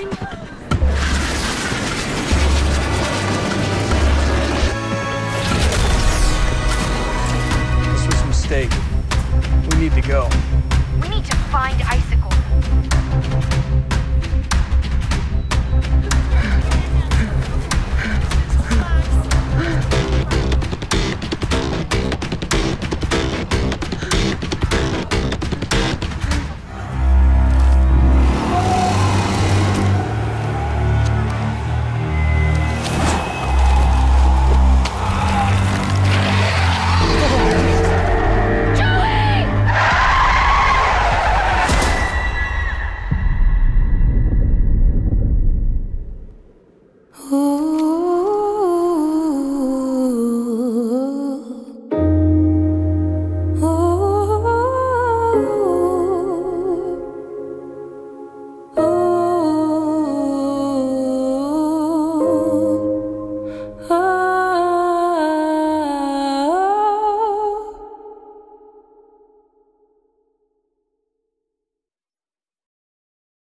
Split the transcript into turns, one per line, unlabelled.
This was a mistake. We need to go.
Ooh.